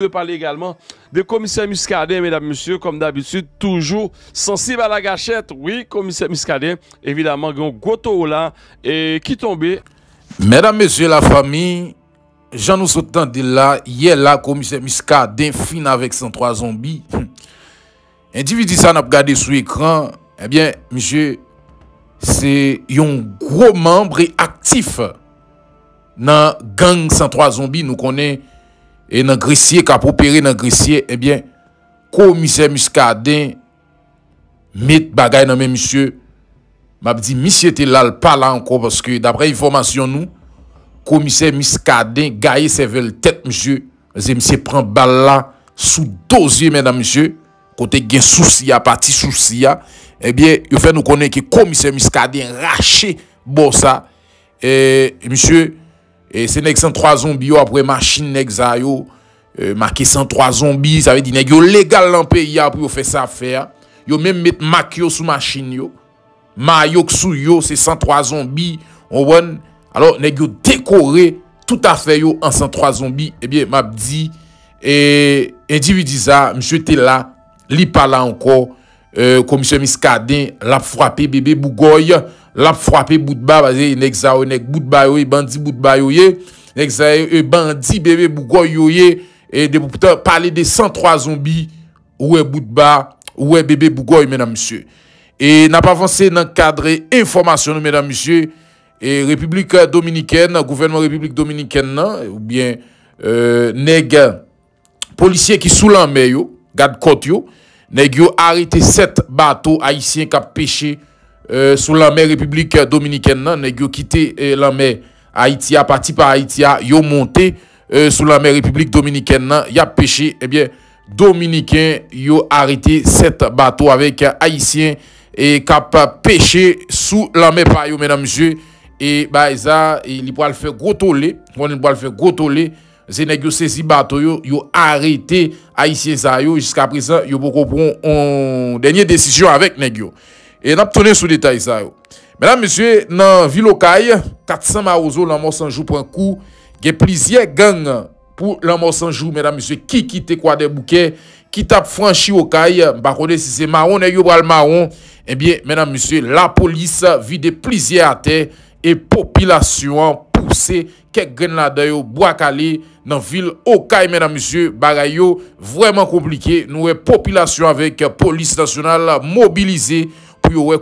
de parler également de commissaire Muscadet, mesdames, messieurs, comme d'habitude, toujours sensible à la gâchette. Oui, commissaire Muscadet, évidemment, gros là, et qui tombait. Mesdames, messieurs, la famille, j'en nous souhaite de là, hier là, commissaire Muscadet fin avec 103 zombies. Individu ça n'a pas regardé sur l'écran, eh bien, monsieur, c'est un gros membre actif dans gang 103 zombies, nous connaissons et dans grecier qui a opéré dans grecier eh bien commissaire Muscadin met bagay dans même monsieur m'a dit monsieur était là pas là encore parce que d'après information nous commissaire Muscadin gagne ses tête monsieur. Monsieur prend balle là sous dosier mesdames monsieur côté gen souci a parti souci eh bien il fait nous connaître que commissaire Muscadin raché bon ça. Et monsieur et c'est nèg 103 zombies après machine nèg ça yo euh, marqué 103 zombies, ça veut dire nèg yo légal dans pays pour faire ça faire. Yo même mettre marque yo sous machine yo. Mayo sous yo, c'est 103 zombies. On bon alors nèg yo décoré tout à fait yo en 103 zombies. Eh bien, m'a dit et individu ça, monsieur était là, li pas là encore. Euh, commissaire Miskadin l'a frappé bébé Bougoy l'a frappé Boudba parce que ça nèg Boudba yo bandi Boudba yo nèg ça bandi bébé Bougoy et de parler de 103 zombies ou Boudba ou bébé Bougoy mesdames messieurs. Et n'a pas avancé dans le cadre information mesdames messieurs. Et République dominicaine gouvernement République dominicaine ou bien euh, nèg policier qui sous mer yo garde côte yo nèg yo arrêté 7 bateaux haïtiens qui pêché sous la mer République dominicaine nan, nèg yo quitté euh, la mer Haïti à partir par Haïti yo monté euh, sous la mer République dominicaine nan, y a pêché. Eh bien dominicain yo arrêté 7 bateaux avec haïtiens et cap pêché sous la mer par yo mesdames messieurs. Et bah ça il pourra le faire gros tollé, il pourra le faire gros tollé. C'est nèg yo saisi bateau yo, yo arrêté haïtien ça yo. Jusqu'à présent yo beaucoup prendre une dernière décision avec nèg yo. Et n'a tourné sous détail ça yo. Mesdames messieurs, dans ville 400 marozo dans mort sans jour pour un coup, il y a plusieurs gangs pour la mort sans jour mesdames messieurs. Qui quitte quoi des bouquets? Qui tape franchi caille, pas si c'est marron nèg yo marron? Eh bien, mesdames messieurs, la police vide plusieurs à terre et population poussé quelques grenades yo bois calé dans ville Okaï mesdames messieurs. Bagay vraiment compliqué. Nous population avec police nationale mobilisée. pour voir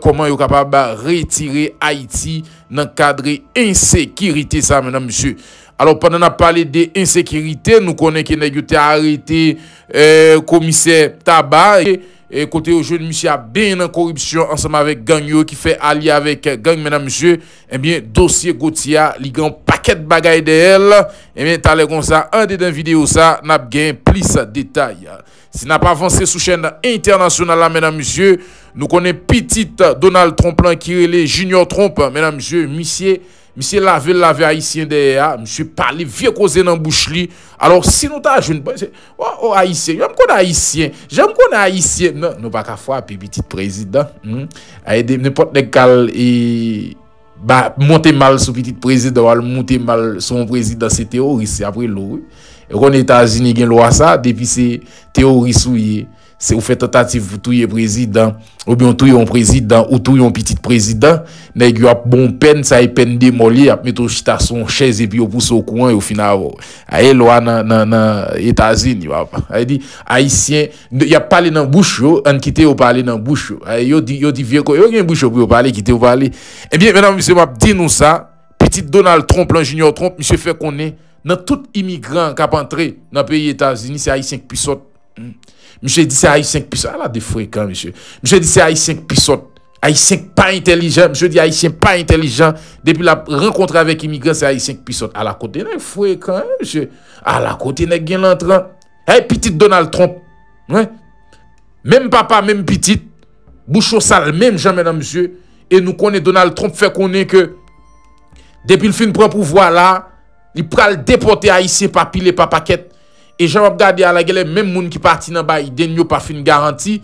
comment yo capable retirer Haïti dans cadre insécurité ça mesdames messieurs. Alors pendant a parlé de insécurité nous connaissons que a arrêté euh, commissaire Tabac et côté au jeune monsieur a bien en corruption ensemble avec gang qui fait allié avec gang mesdames monsieur eh bien dossier Gauthier li grand paquet de bagaille de elle eh bien t'allais comme ça un des vidéo ça n'a gain plus de détails si n'a pas avancé sous chaîne internationale mesdames monsieur nous connaissons petite Donald Trump qui est les Junior Trump mesdames monsieur monsieur Monsieur lavé, lavé haïtien derrière, monsieur parlé, vieux causé dans bouche li. Alors, si nous t'as oh, oh, haïtien, j'aime qu'on haïtien, j'aime qu'on haïtien. Non, nous pas qu'à puis petit président, hmm? n'importe quel et, monter mal sur petit président, monter mal président, c'est après l'eau. Et qu'on États-Unis, il y a loi ça, depuis c'est théoriste ou faites tentative pour tuer président ou bien tuer un président ou tuer un petit président nèg yo a bon peine ça est peine démolie a mettre chita son et puis au pousse au coin et au final ay loi dans dans États-Unis a dit haïtien y a parlé dans bouche yo en quitter au parler dans bouche yo. Dit yo dit vieux yo gen bouche pour parler quitter au parler eh bien mesdames messieurs m'a dit nous ça. Petit Donald Trump le junior Trump monsieur fait qu'on dans tout immigrant qui a entré dans le pays États-Unis c'est haïtien qui saute Monsieur dit c'est Haïtien qui ça a des fréquents, monsieur. Monsieur dit c'est Haïtien qui saute. Haïtien pas intelligent. Monsieur dit Haïtien pas intelligent. Depuis la rencontre avec immigrants, c'est Haïtien qui saute. À la côté, il fréquent, monsieur. À la côté, y a l'entrant. Hey, petit Donald Trump. Même papa, même petit. Bouchon sale, même jamais, mesdames, monsieur. Et nous connaissons Donald Trump fait connaître que depuis le fin de pouvoir là, Li pral depote Haitien pa pile pa paket. E jan wap gade ala gele menm moun ki parti nan ba iden yo pa fin garanti.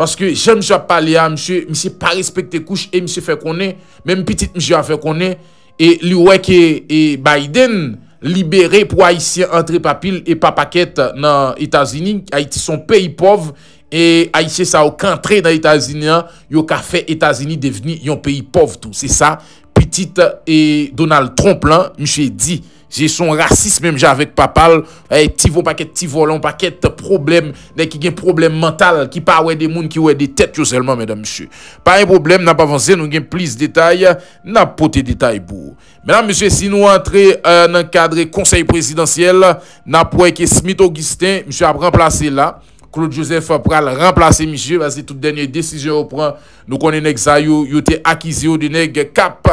Paske jan msye ap pale a msye, msye pa respekte kouche e msye fe konen. Menm pitit msye a fe konen. E li weke e Biden libere pou Haitien entre pa pile e pa paket nan Etasini. Haiti son peyi pov. E Haitien sa ou kantre nan Etasini an. Yo ka fe Etasini deveni yon peyi pov tou. Se sa, pitit e Donald Trump lan msye di. J'ai son racisme même avec papal, eh, ti vont paquet ti volant, paquet de problèmes, qui ont problème mental, qui pas ouais des monde qui ont des têtes seulement mesdames messieurs. Pas un problème, n'a pas avancé, nous avons plus de détails, n'a pas de détails pour. Mesdames messieurs, si nous entrons euh, dans le cadre conseil présidentiel, n'a pas que Smith Augustin, monsieur a remplacé là. Claude Joseph pral remplacer monsieur. Parce que toute dernière décision au prend nous connaissons ça yo yo été accusé de nèg cap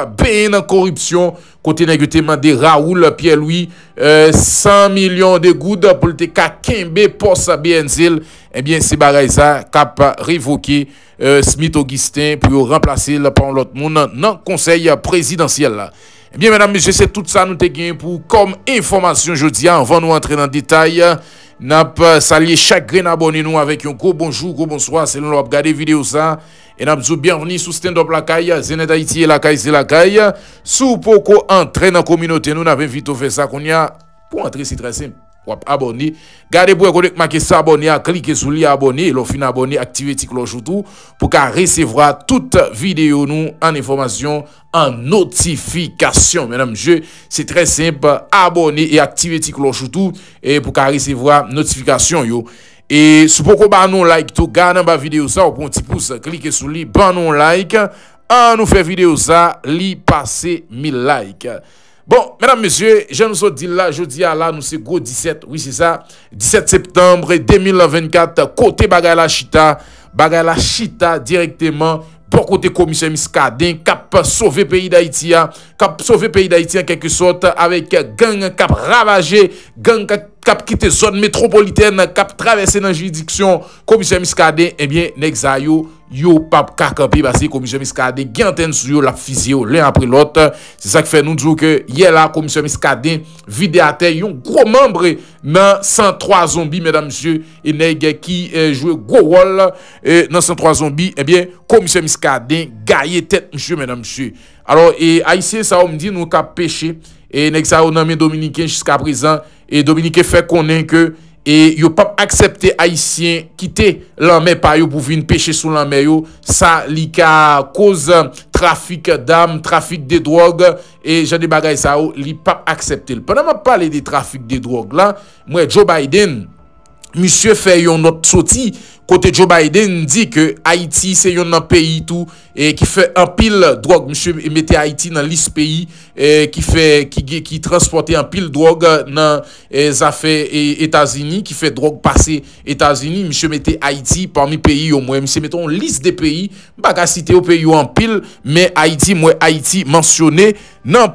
corruption. Côté nèg yo demandé Raoul Pierre-Louis 100 euh, millions de gouttes pour te ka kembe poste BNZL eh bien c'est bagay ça cap révoqué euh, Smith Augustin pour remplacer par l'autre monde dans conseil présidentiel eh bien, mesdames, messieurs, c'est tout ça nous te pour comme information jeudi avant nous entrer dans détail. Nap salye chak gren abone nou avek yon ko bonjou, ko bonsoy, selon lop gade video sa. E nap zou bienveni sou stand up lakay, zenet Haiti e lakay, ze lakay. Sou pou ko entre nan kominote nou, nap evito fe sa kon ya pou entre si tre simple. Wap aboni. Gade pou ekonek make sa aboni a, klike sou li aboni, lo fin aboni, aktive ti klojoutou pou ka resevra tout video nou an informasyon, an notifikasyon. Menam je, se tre simple, aboni e aktive ti klojoutou pou ka resevra notifikasyon yo. E sou poko ban nou like tou, gane ba video sa, wapon ti pous, klike sou li, ban nou like, an nou fe video sa, li pase mi like. Bon, mesdames, messieurs, je nous ai dit là, je dis à là, nous c'est gros 17, oui c'est ça, 17 septembre 2024, côté Bagala Chita, Bagala Chita directement, pour côté commissaire Miskadin, cap sauver pays d'Haïti, cap sauver pays d'Haïti en quelque sorte, avec gang cap ravagé, gang cap quitter zone métropolitaine, cap traverser dans juridiction, commissaire Miskadin, eh bien, Nexayo, yo pap kakampi komisyon miskade gen ten sou yo la fizyo len apre lot se sa ki fe nou djou ke ye la komisyon miskade vide ate yon gro membre nan 103 zombi medan msye e neg ki jwe go wol nan 103 zombi ebyen komisyon miskade gaye tet msye medan msye alo e aisyen sa ou mdi nou ka peche e neg sa ou nanmen Dominiken jiska prezan E Dominike fè konen ke E yo pap aksepte Haitien kite lanme pa yo pou vin peche sou lanme yo. Sa li ka koz trafik dam, trafik de drog. E jan de bagay sa yo, li pap aksepte. Pendan ma pale de trafik de drog la, mwen Joe Biden... monsye fe yon not soti. Kote Joe Biden di ke Haiti se yon nan peyi tou e ki fe an pil drog. Monsye mette Haiti nan lis peyi e ki transporte an pil drog nan zafè Etasini. Ki fe drog pase Etasini. Monsye mette Haiti parmi peyi yo mwen. Monsye mette an lis de peyi. Baga site yo peyi yo an pil. Men Haiti mwen Haiti mensyone nan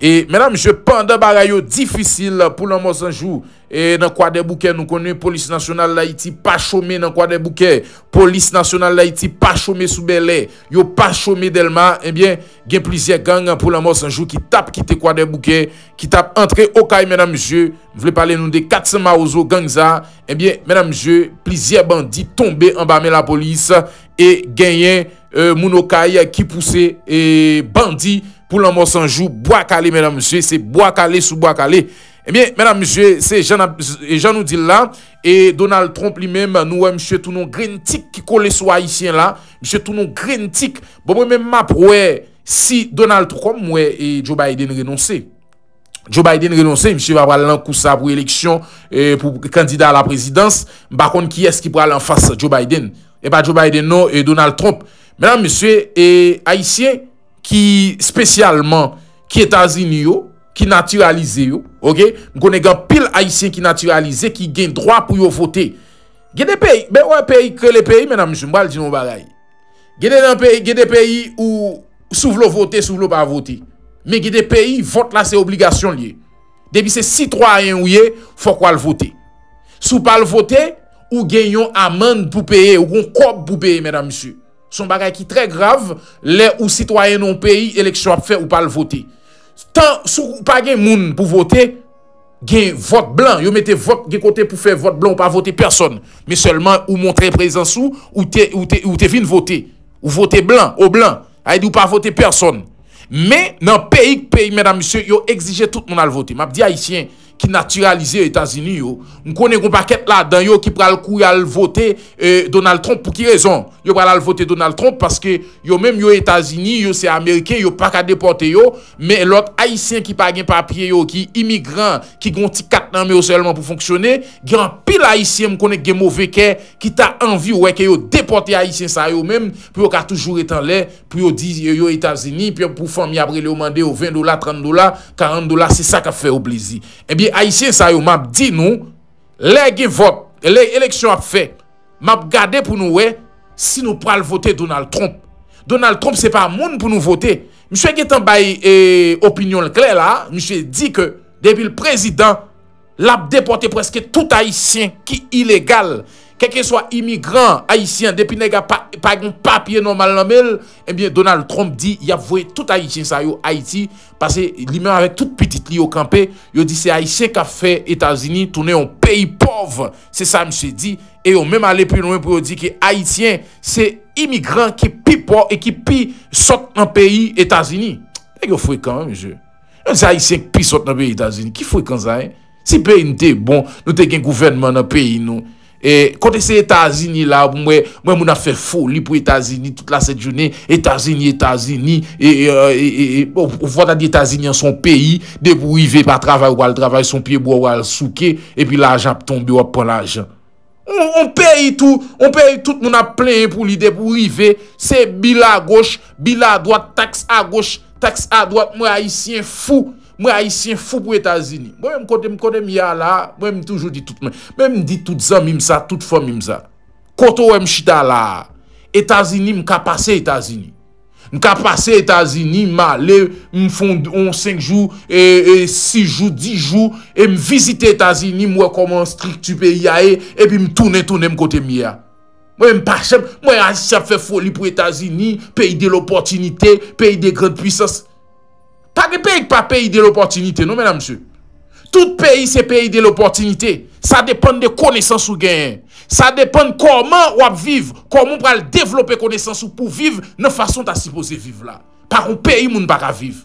peyi sa ou menan monsye. E menan monsye pandan bagay yo difisil pou nan monsanjou. E nan kwa de bouke nou konen polis nasyonal la iti pa chome nan kwa de bouke. Polis nasyonal la iti pa chome sou belè. Yo pa chome delman. Ebyen gen plizye gang pou la mos anjou ki tap kite kwa de bouke. Ki tap entre okay menan msye. Vle pale nou de katsema ouzo gang za. Ebyen menan msye plizye bandi tombe ambame la polis. E genyen moun okay ki pousse bandi pou la mos anjou. Boakale menan msye. Se boakale sou boakale. Ebyen, eh mèdam msye, se jan nou di la, e Donald Trump li mèm nou wè msye tou nou gren tik ki kole sou haisyen la, msye tou nou gren tik, bon mwen mèm map wè, si Donald Trump mwè e Joe Biden renonsè. Joe Biden renonsè, msye va pral lan kousa pou eleksyon, pou kandida la prezidans, bakon ki eski pral lan fas Joe Biden. E pa Joe Biden nou, e Donald Trump. Mèdam msye, e haisyen ki spesyalman ki etazini yo, ki naturalize yo, ok, m konen gen pil haisyen ki naturalize, ki gen drwa pou yo vote, gen de peyi, ben wè peyi kre le peyi, men am jimbal di nou bagay, gen de peyi ou sou vlo vote, sou vlo pa vote, men gen de peyi, vote la se obligasyon liye, debi se sitroyen ou ye, fok wale vote, sou pal vote, ou gen yon amande pou peye, ou kon kop pou peye, men am jimbal, son bagay ki tre grav, le ou sitroyen nou peyi, eleksyon ap fe ou pal vote, Tan sou pa gen moun pou vote, gen vote blan, yo mette vote gen kote pou fe vote blan ou pa vote person. Me selman ou montre prezansou ou te vin vote. Ou vote blan, ou blan, ay di ou pa vote person. Mais le pays, pays, mesdames, messieurs, ils exigé tout le monde à voter. Je dis haïtien, qui naturalisé aux États-Unis. On connaît un paquet là-dedans qui pral coup à voter euh, Donald Trump pour qui raison? Yo pral voter Donald Trump parce que yo même yo États-Unis, yo c'est américain, yo pas qu'à déporter yo, mais l'autre haïtien qui pas gen papier yo, qui immigrant, qui gon ti quatre mais seulement pour fonctionner, grand pile haïtien me connaît gen mauvais qui t'a envie ouais que yo déporter haïtien ça yo même pour yo toujours être en pour yo dire yo États-Unis, puis pour famille après le demander 20 dollars, 30 dollars, 40 dollars, c'est ça qui fait au plaisir. Eh bien haïtien ça yo m'a dit nous les vote les élections a fait m'a gardé pour nous si nous pral voter Donald Trump. Donald Trump c'est pas monde pour nous voter. Monsieur qui est bail opinion claire là monsieur dit que depuis le président l'a déporté presque tout haïtien qui illégal quel que soit immigrant haïtien, depuis qu'il pas pas un papier normal dans eh bien Donald Trump dit il a voué tout haïtien ça yo Haïti parce que lui-même avec toute petite li au campé, il dit c'est haïtien qui a fait États-Unis tourner un pays pauvre. C'est ça monsieur dit et on même aller plus loin pour dire que haïtien c'est immigrant qui pi et qui pi saute dans pays États-Unis. Et faut quand même monsieur. C'est haïtien qui pi saute dans pays États-Unis. Qui quand ça hein? Si pays était bon, nous avons un gouvernement dans le pays nous E kote se Etazini la, mwen moun a fe foli pou Etazini tout la set jounen, Etazini, Etazini, e, e, e, ou vwa ta di Etazini an son peyi, de pou i ve pa travay ou al travay, son piye bo ou al souke, e pi la ajan tombe ou ap pon la ajan. On, on peyi tout, on peyi tout moun a plen pou li de pou i ve, se bil a goch, bil a doat, taks a goch, taks a doat, mwen haisyen fou. Isi en fou. Mwen haisyen fou pou Etazini. Mwen mkote mkote mya la, mwen mtoujou di tout. Mwen mdi tout zan mimsa, tout fon mimsa. Koto wè mchita la, Etazini mka pase Etazini. Mka pase Etazini, mma le mfond 5 jou, 6 jou, 10 jou, e mvisite Etazini, mwen koman strik tu pe yae, e pi mtoune toune mkote mya. Mwen mpachem, mwen haisyen fè foli pou Etazini, peyi de l'oportunite, peyi de grande puissance. Pa de peyi pa peyi de l'opportunite, nou mena msye. Tout peyi se peyi de l'opportunite. Sa depan de konesans ou gen. Sa depan koman wap viv. Koman pral developpe konesans ou pou viv, nan fason ta sipose viv la. Par ou peyi moun baka viv.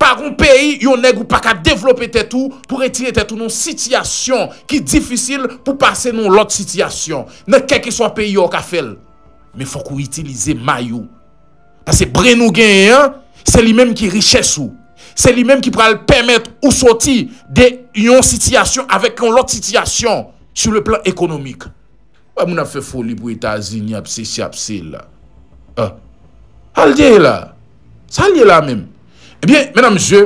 Par ou peyi, yon neg ou baka developpe tetou, pou retire tetou nou sityasyon ki difisil pou pase nou lot sityasyon. Ne keke swa peyi yo ka fel. Me fok ou itilize mayou. Pase bre nou gen yon, Se li menm ki riches ou. Se li menm ki pral permette ou de yon sityasyon avek yon lot sityasyon sou le plan ekonomik. Wè moun ap fe foli pou Etazini apse si apse la. Al diye la. Sa liye la menm. Ebyen, menam msye,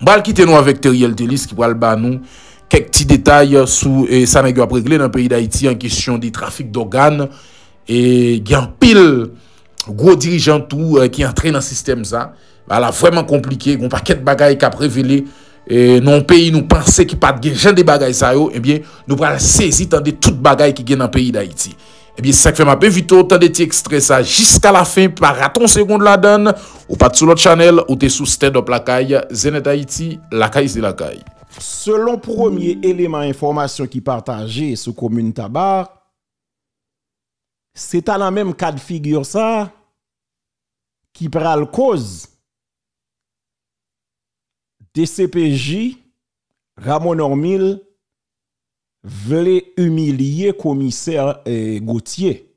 mbal kite nou avek Teriel Telis ki pral ban nou kek ti detay sou sanegyo apregle nan peyi da iti an kisyon di trafik dogan e gyan pil gwo dirijantou ki antre nan sistem za, la vwèman komplike, goun pa ket bagay ka prevele, non peyi nou panse ki pat gen jen de bagay sa yo, ebyen nou pral sezi tan de tout bagay ki gen nan peyi da iti. Ebyen sak fèm ap evito, tan de ti ekstresa jiska la fin, pa raton segonde la dan, ou pat sou lot chanel, ou te sou stèd op lakay, zenet da iti, lakay zi lakay. Selon premier eleman informasyon ki partaje sou komune tabar, c'est à la même cas de figure ça qui prend le cause DCPJ Ramon Ormil voulait humilier commissaire eh, Gauthier.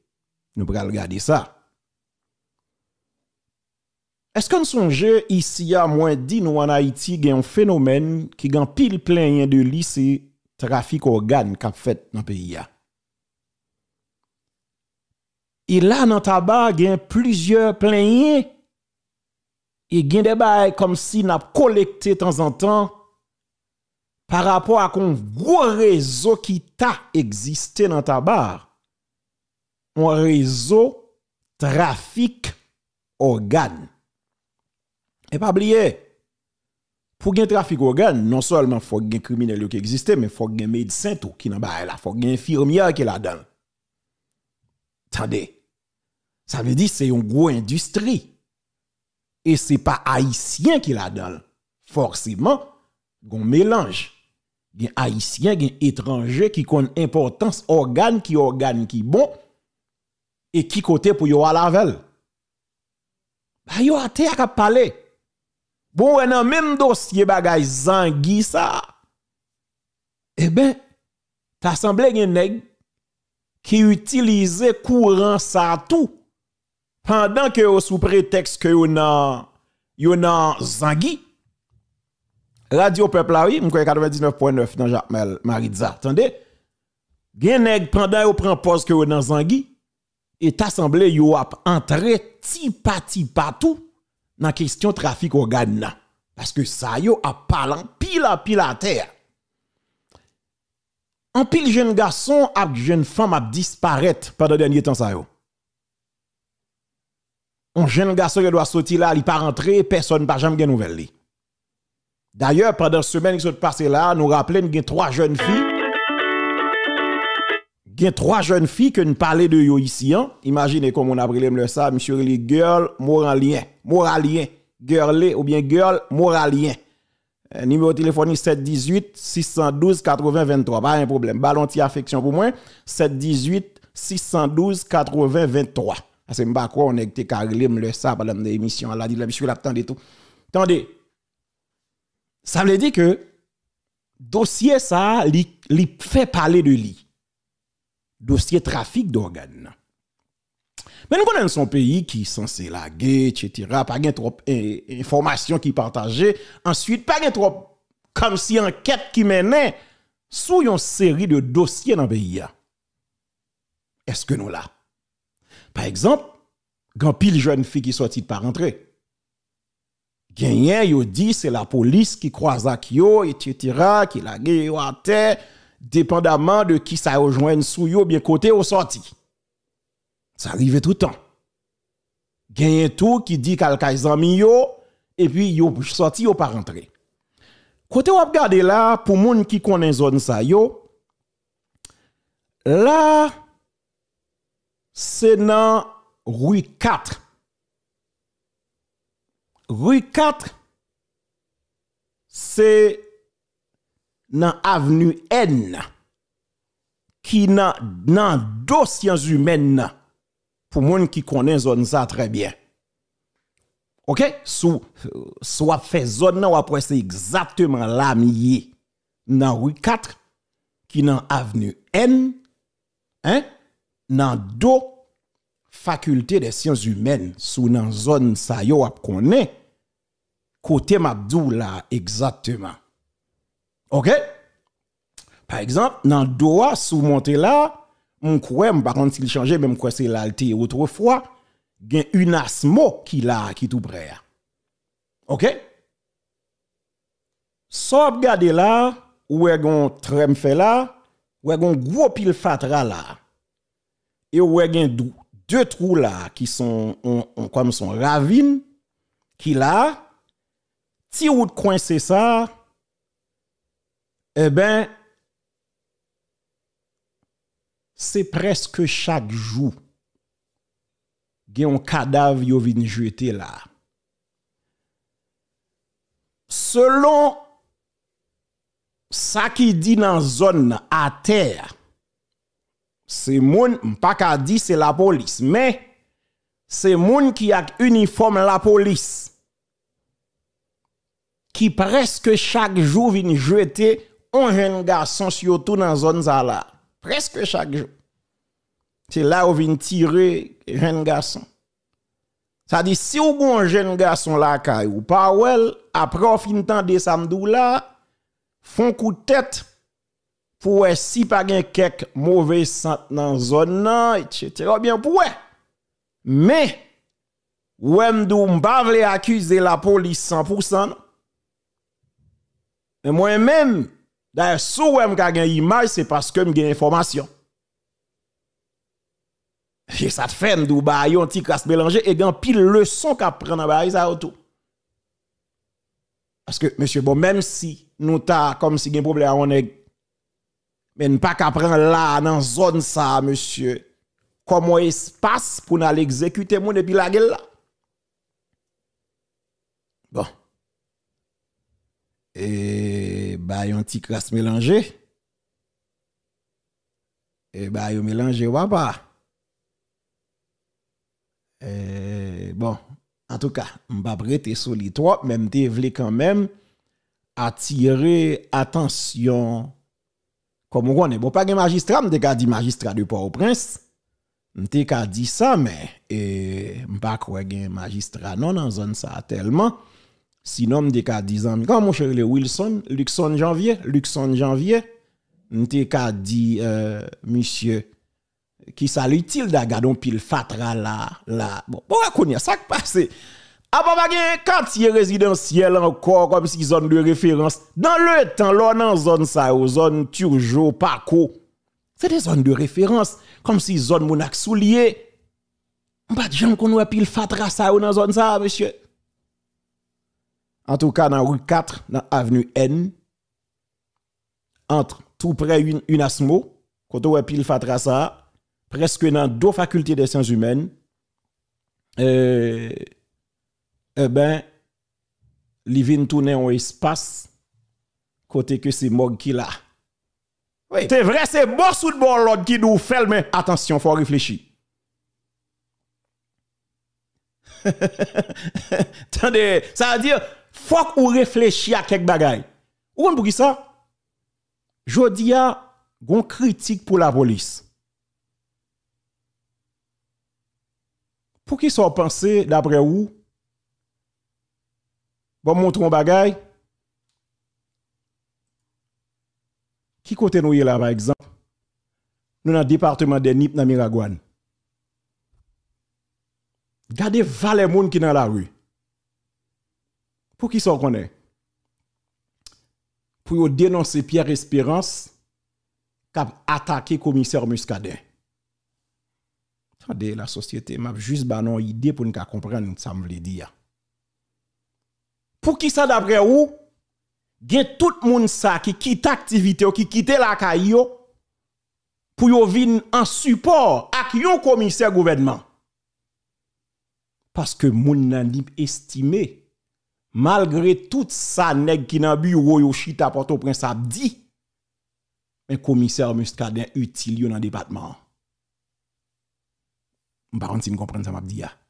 Nous prenons regarder ça. Est-ce qu'on songe ici à moins dit nous en Haïti a un phénomène qui gagne pile plein de lit c'est trafic organe qu'a fait dans le pays il a dans tabac gain plusieurs plaignants et gain des bails comme si n'a collecté de temps en temps par rapport à un gros réseau qui t'a existé dans tabac un réseau trafic organe. Et pas oublier pour gain trafic organe non seulement faut gain criminel qui existe mais faut gain médecin tout qui dans bail là faut gain infirmière qui là dedans attendez Tande. Sa ve di se yon gwo industri. E se pa haisyen ki la dal. Forseman, gon melange. Gen haisyen, gen etranje ki kon importans organ ki organ ki bon. E ki kote pou yo alavel. Bah yo a te a parler. Bon, nan même dossier bagay Zangui ça. Eh ben, t'as semblé gen nèg qui utilise courant ça tout pendant que sous prétexte que yo nan Zangui Radio Peuple oui, 99.9 dans Jacques Maritza. Attendez. Gen pendant yo prend pause que yo nan Zangui et assemblée yo a entré ti pati partout dans question trafic organe parce que ça yo a parlant pile à pile à terre. En pile jeune garçon et jeune femme a disparaître pendant dernier temps ça yo. un jeune garçon qui doit sortir là, il pas rentré, personne pas jamais de nouvelles. D'ailleurs, pendant la semaine qui sont passées là, nous rappelons qu'il y a trois jeunes filles. Il y a trois jeunes filles que nous parlons de yo ici. Hein? Imaginez comment on a pris le ça, monsieur les girl moralien, moralien, girl ou bien girl moralien. Euh, numéro de téléphone 718 612 80 23. Pas un problème. Ballon affection pour moi. 718 612 80 23. Parce que je on est carré, le ça pendant l'émission, elle a dit, monsieur, l'attendez tout. Attendez. Ça veut dire que dossier ça, il fait parler de lui. Dossier trafic d'organes. Mais nous connaissons un pays qui est censé laguer, etc. Pas de trop eh, d'informations qui partagent. Ensuite, pas de trop comme si enquête qui menait sous une série de dossiers dans le pays. Est-ce que nous là? Par exemple, quand pile jeune fille qui sortit pas rentrer Gagné, yo dit c'est la police qui croise à yo, etc., qui la yo à terre, dépendamment de qui ça rejoint sous yo, bien côté au sorti. Ça arrive tout le temps. Gagné tout qui dit qu'al zami yo, et puis yo sorti yo pas rentré. Côté ou regarder là, pour moun qui connaît zone ça yo, là, c'est dans rue 4. Rue 4, c'est dans avenue N qui dans dans deux sciences humaines pour monde qui connaît zone ça très bien. OK, sous soit fait zone là après c'est exactement là dans rue 4 qui dans avenue N hein dans do faculté des sciences humaines sous dans zone ça yo connaît côté Mabdou là exactement. OK? Par exemple, dans Doha sous monté là, on croit par contre s'il changeait même quoi c'est l'alté autrefois, gen une asmo qui là qui tout près. OK? So là, où est gon trem fait là, où est gon gros pile fatra là. et ou gen deux trous là qui sont comme son ravine qui là si route coincé ça eh ben c'est presque chaque jour gen un cadavre yo vin jeter là selon ça qui dit dans zone à terre Se moun, mpa ka di se la polis, men, se moun ki ak uniform la polis, ki preske chak jou vin jwete on jen gason syotou nan zon za la. Preske chak jou. Se la ou vin tire jen gason. Sa di si ou gon jen gason la kay ou pa wel, apre ou fin tan de samdou la, fon kou tèt, pour non? e si pas gen quelques mauvais sant dans zone nan etc. bien pour mais ouais m'dou m'pa vle accuser la police 100% mais moi même d'ailleurs sou ouais m'ka gen image c'est parce que m'gen information et ça te fait m'dou ba yon ti crasse mélanger et gen pile leçon qu'a prendre ba ça autour parce que monsieur bon même si nous ta comme si gen problème on est mais pas qu'à prendre là dans zone ça monsieur. Comment espace pour aller exécuter mon depuis la gueule là? Bon. Et bah un petit crasse mélangé. Et bah yo mélangé pas et bon. En tout cas, m'a prêté solide trop, même te vle quand même attirer attention comme on est bon pas un magistrat, m'te ka dit magistrat de Port-au-Prince. M'te ka dit ça mais et m'pa quoi un magistrat non dans zone ça tellement. Sinon m'te ka dit quand mon cher Wilson, Luxon Janvier, Luxon Janvier, m'te ka dit euh, monsieur qui ça l'utile d'agadon pile fatra là là? Bon bon connait ça qui passe bah gen quartier résidentiel encore comme si zone de référence. Dans le temps là dans zone ça zone toujours Paco c'est des zones de référence comme si zone monak soulier. Pas de qu'on pile fatra ça dans zone ça monsieur. En tout cas dans rue 4 dans avenue N entre tout près une, une asmo quand on pile fatra ça presque dans deux facultés des sciences humaines, euh, eh ben, li vin tourner en espace, côté que c'est Mog qui l'a. Oui. C'est vrai, c'est bon ou de bon l'autre qui nous fait, mais attention, faut réfléchir. Attendez, ça veut dire, faut qu'on réfléchisse à quelque bagaille. Ou on pour ça? Jodi a, gon critique pour la police. Pour qui sont pensés, d'après vous, Bon, montre un bagay. Qui côté nous là, par exemple? Nous dans le département de Nip dans Miragouane. Gardez valet moun qui dans la rue. Pour qui sont connaît? Pour dénoncer Pierre Espérance qui a attaqué commissaire Muscadet de la société m'a juste ba non idée pour nous comprendre ça me veut dire. Pour qui ça d'après vous, gen tout moun ça qui quitte activité ou qui quitte la caillou pour yo vin en support ak yon commissaire gouvernement. Parce que moun nan estimé malgré tout ça nèg qui nan bureau yo chita Port-au-Prince a dit mais commissaire Muscadin utile dans le département. Je ne sais pas si vous comprenez ça, je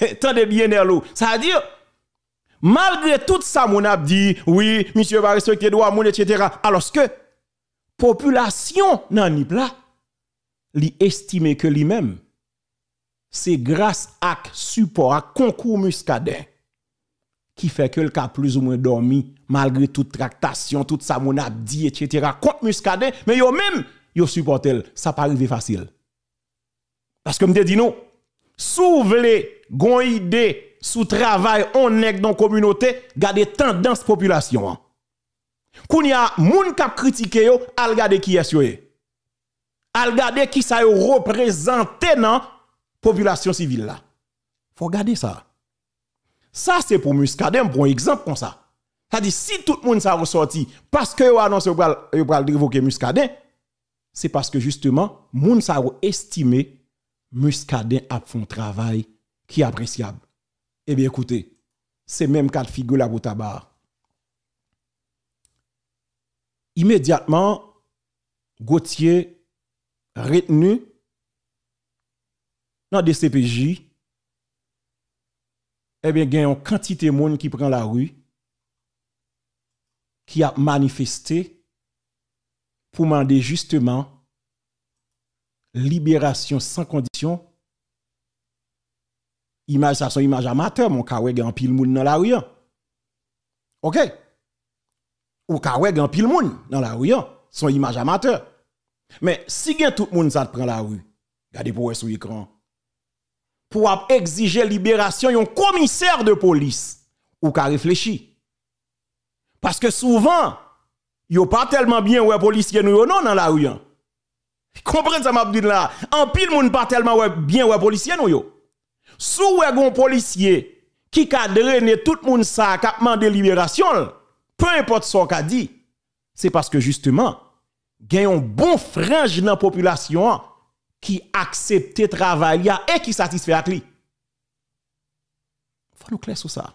Tendez bien, Nerlo. Ça veut dire, malgré tout ça, mon a dit, oui, monsieur va respecter droit, mon, etc. Alors que, population nan ni li estime que lui-même, c'est grâce à support, à concours muscadet, qui fait que le cas plus ou moins dormi, malgré toute tractation, tout ça, mon etc. contre muscadet, mais yo même, yo supporte, ça pas arrivé facile. Parce que je dit non, voulez gon idée sous travail on est dans communauté, gardez tendance population. Quand y a moun kap critiqué yo, al gade qui est yo. Al gade qui ça yo représente dans population civile là. Faut regarder ça. Ça c'est pour Muscadet, un exemple comme ça. Ça dit si tout le monde ça ressorti parce que yo annonce yo pral révoquer Muscadet, c'est parce que justement moun ça estimé Muscadet a fait un travail qui est appréciable. Eh bien, écoutez, c'est même cas de figure la tabac. Immédiatement, Gauthier retenu dans des CPJ, eh bien, il y a une quantité de monde qui prend la rue, qui a manifesté pour demander justement libération sans condition. Image, ça son image amateur, mon kawè gen pile moun dans la rue. OK? Ou kawè gen pile moun dans la rue, son image amateur. Mais si gen tout moun ça prend la rue, regardez pour sur écran. Pour exiger libération yon commissaire de police ou ka réfléchi. Parce que souvent, yo pas tellement bien ouais policier nous non dans la rue. Comprenez ça m'a dit là? En pile moun pas tellement bien ouais policier nous yo. Sou wè gon policier ki ka drene tout moun sa kapman de libération, peu importe son ka dit, c'est parce que justement, gen yon bon frange nan population qui accepte travail et qui satisfait ak li. Faut nous clair sur ça.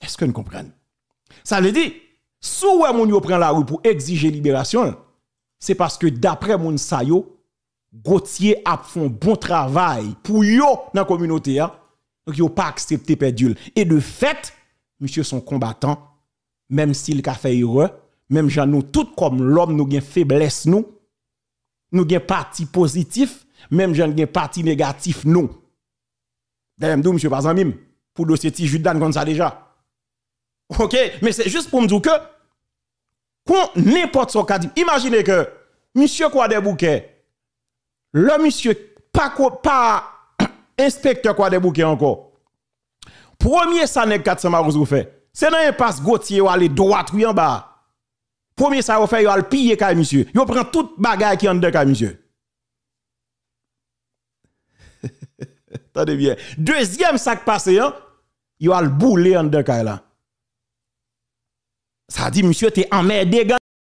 Est-ce que nous comprenons? Ça veut dire, si moun yo prend la rue pour exiger libération, c'est parce que d'après moun sa yo, Gauthier a fait un bon travail pour yo dans la communauté. Hein. Donc, yo pas accepté perdule. Et de fait, monsieur son combattant, même s'il a fait erreur, même gens nous, tout comme l'homme, nous avons faiblesse, nous. Nous avons parti positif, même gens avons parti négatif, nous. D'ailleurs, monsieur, pas mime, pour dossier ti Judan comme ça déjà. OK, mais c'est juste pour me dire que, quand n'importe ce imaginez que, monsieur bouquets, le monsieur, pas, inspecteur quoi des bouquets encore. Premier ça n'est 400 vous fait. C'est dans un passe Gauthier ou aller droit ou en bas. Premier ça vous fait, il piller kay monsieur. Il prend toute bagaille qui en dedans kay monsieur. Attendez bien. Deuxième sac passé, hein, il a le bouler en dedans là. Ça dit monsieur t'es emmerdé